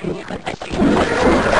ありが。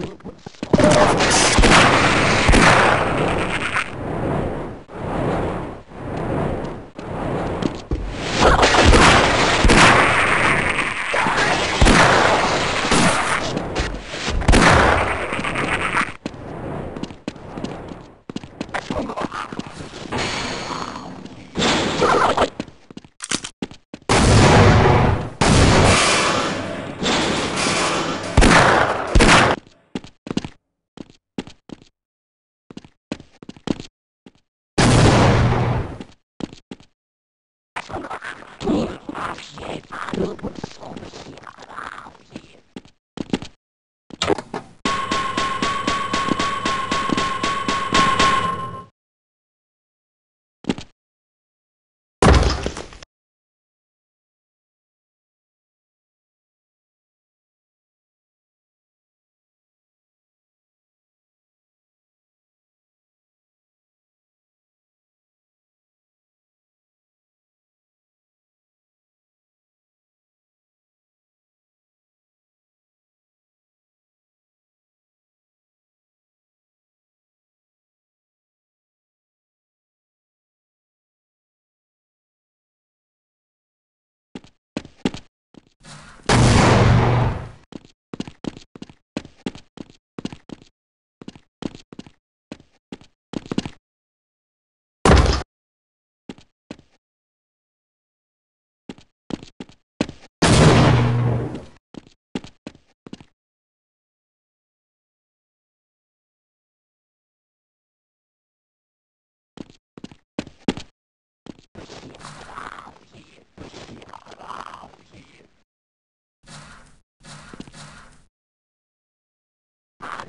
Thank you.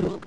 Philip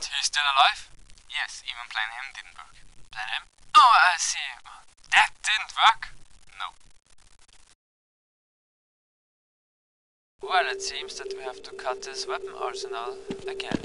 What? He's still alive? Yes, even Plan M didn't work. Plan M? Oh, I see. That didn't work? No. Well, it seems that we have to cut this weapon arsenal again.